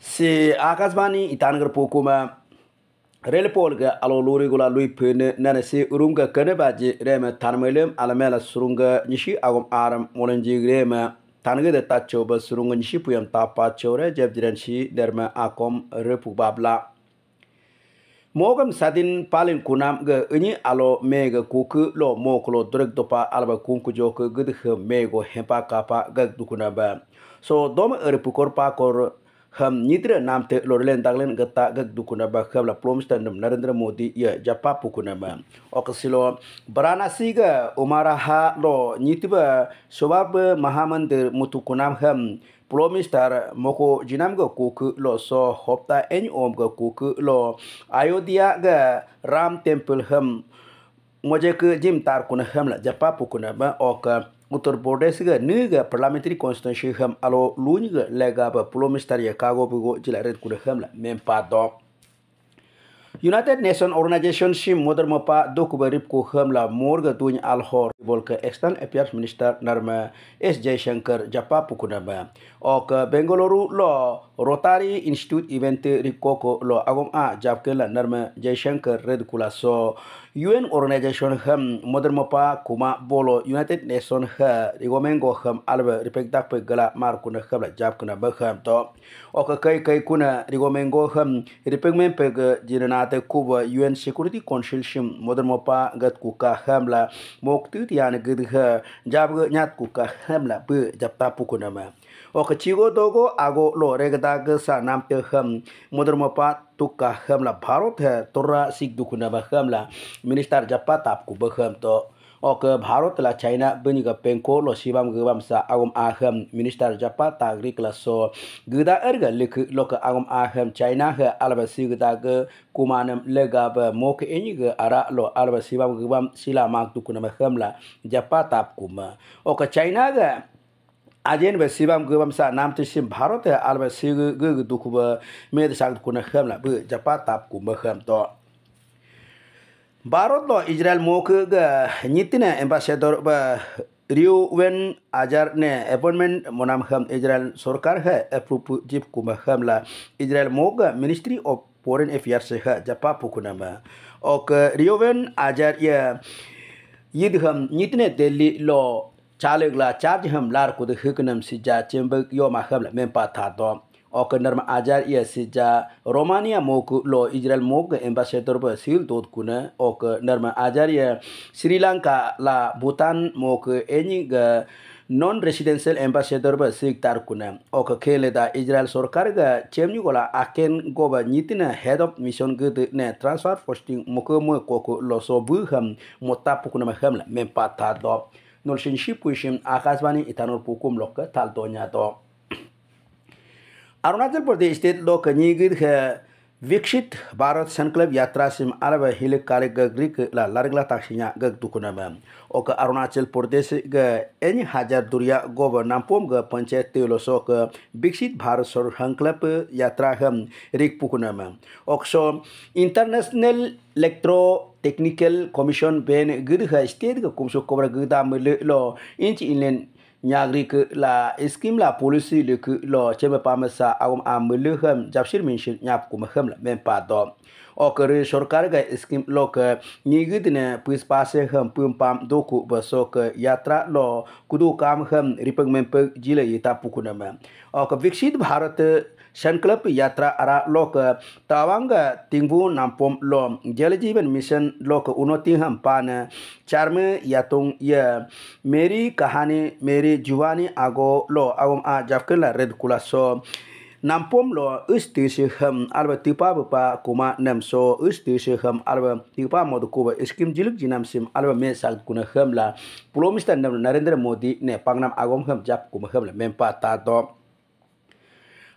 si akasbani itangar pokuma relpolga alo lorigula lui pene nana si urunga kane baji rema tanmelem alamela surunga nishi agom aram molenji rema tange de tacho ba surunga nishi puyam tapa chore jebjiran shi derma akom repu babla. Mogam sadin palin kunam ga ini alo mega kuku lo moklo drek dopa alba kunku jok gud mego hepa kapa ga dukuna ba. So dom repu korpa kor ham nidra nam te lorlen daglen gata gag dukuna ba kham la plomsta nam narendra modi ya japa pukuna ba. Okasilo baranasi ga umara ha lo nitba sobab mahamandir mutukunam ham. Plomistar moko jinam ga kuku lo so hopta en om ga kuku lo. Ayodhya ga ram temple ham. Moje ke jim tar kuna ham la japa pukuna ok Uttar Pradesh ga niga parliamentary constituency ham alo luny ga lega ba pulomistar ya kago bugo jila red kuda ham la mempa do United Nations Organization sim modar mapa doku barip ko ham la morga tuny alhor bol ka external affairs minister narma S Jaishankar japa pukuna ba ok Bengaluru lo Rotary Institute event rikoko lo agom a japke la narma Jaishankar red kula so. UN organization ham modern mopa kuma bolo United Nation ha rigomengo ham alba ripekdak pe gala mar kuna khabla jab kuna ba ham to. O ka kai kai kuna rigomengo ham ripekmen pe ga jinana te kuba UN Security Council shim modern mopa gat kuka hamla mok tu tian gid ha jab nyat kuka hamla bu jab ta pukuna ma o ka chigo dogo ago lo regda ga sa nam te ham modern mopa tukka hamla bharot hai torra sik dukuna ba hamla minister japa tap ku ba ham to ok bharot la china bani ga penko lo sibam gabam sa agom aham minister japa tagri klaso gida erga lik lok agom aham china ha alba sigda ga kumanam lega ba mok enyi ara lo alba sibam gabam sila mak dukuna ba hamla japa tap kuma ok china ga ajen ba sibam gubam sa nam te sim bharot ya alba sig gu du ku ba me de sang ku na kham la bu japa tap ku ma kham to. Barot lo israel mo ke ga nitina ambassador ba rio wen ajar ne appointment monam kham israel sarkar hai approve jip ku ma kham la. Israel mo ga ministry of foreign affairs ha japa pu ku na ma ok rio wen ajar ya yid chalik la charge ham lar kud hiknam si ja chimbik yo ma ham la mempa tha do okender ma ajar ia si ja romania mok lo israel mok ambassador ba sil dot ok nerma ajar ia sri lanka la bhutan mok eni ga non residential ambassador ba sik tar ok kele da israel sarkar ga chemni gola aken goba nitina head of mission gud ne transfer posting mukmo koko lo so bu ham motap ma ham la mempa tha do nolshin shipkuishim akasvani itanor pukum lokka taltonya to arunachal pradesh state lokka ke विकसित भारत संकल्प यात्रा सिम अरब हिल काले ग्रिक ला लारगला ताक्सिया गग दुकुना में ओक अरुणाचल प्रदेश ग एनी हज़ार दुरिया गोब नामपोम ग पंचायत तेलोसो क विकसित भारत संकल्प यात्रा हम रिक पुकुना में ओक्सो इंटरनेशनल इलेक्ट्रो टेक्निकल कमीशन बेन गिर स्टेट ग कुमसो कोबरा गदा मिले इंच इनलेन nyagri ke la skim la policy le ke lo chebe pamasa awam amele ham japsir minshil nyap kuma ham la men pa do okere sorkar ga skim lo ke nyigidne puis pase ham pum pam doku baso ke yatra lo kudu kam ham ripeng men pe jile yita pukuna ma ok viksit bharat संकल्प यात्रा अरा लोक तवांग तिंगबु नामपोम लो जल जीवन मिशन लोक उन्नति हम पान चारम यातुंग ये मेरी कहानी मेरी जुवानी आगो लो आगम आ जफकला रेड कुला सो nampom lo usti se ham alba tipa ba kuma nam so usti se ham alba tipa mod ko ba skim jiluk jinam sim alba me sak kuna ham la promista nam narendra modi ne pangnam agom ham jap kuma ham la mempa ta do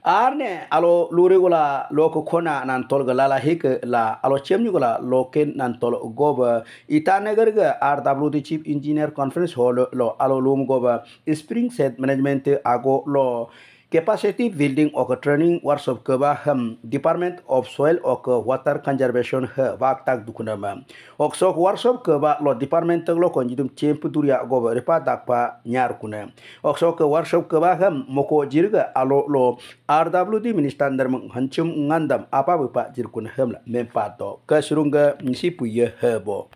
arne alo luri gula loko kona nan tol ga lala hik la alo chemni gula loken nan tol goba itanegar ga rwd chief engineer conference hall lo alo lum goba spring set management ago lo capacity building ok training workshop ke ham department of soil ok water conservation he ba tak dukuna ma ok sok workshop ke ba lo department lo kon jidum chem puturia go ba repa dak pa nyar kuna. Ok sok workshop ke ba ham moko jirga alo lo rwd minister ndar hanchum ngandam apa ba jirkun hamla mem pato ka surunga nisi puye hebo